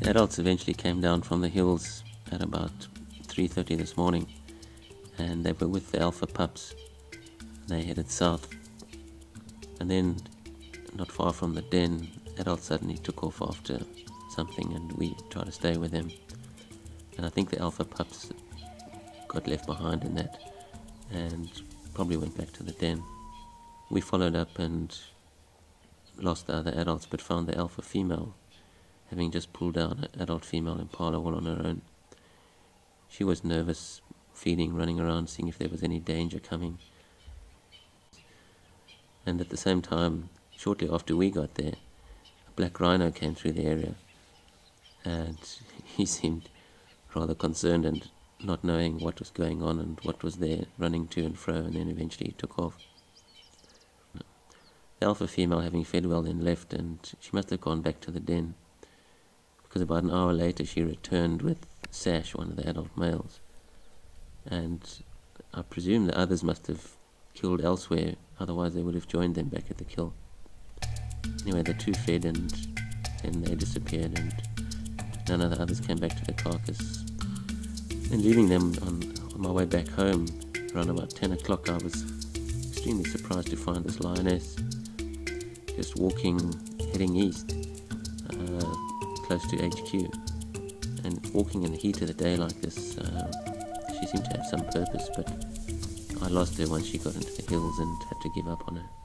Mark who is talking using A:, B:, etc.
A: The adults eventually came down from the hills at about 3.30 this morning and they were with the alpha pups. They headed south. And then, not far from the den, adults suddenly took off after something and we tried to stay with them. And I think the alpha pups got left behind in that and probably went back to the den. We followed up and lost the other adults but found the alpha female having just pulled down an adult female impala all on her own. She was nervous, feeding, running around, seeing if there was any danger coming. And at the same time, shortly after we got there, a black rhino came through the area and he seemed rather concerned and not knowing what was going on and what was there, running to and fro, and then eventually he took off. The alpha female, having fed well, then left, and she must have gone back to the den, because about an hour later she returned with Sash, one of the adult males, and I presume the others must have killed elsewhere, otherwise they would have joined them back at the kill. Anyway, the two fed and then they disappeared, and none of the others came back to the carcass. And leaving them on, on my way back home around about 10 o'clock, I was extremely surprised to find this lioness just walking, heading east, close to HQ. And walking in the heat of the day like this, uh, she seemed to have some purpose, but I lost her once she got into the hills and had to give up on her.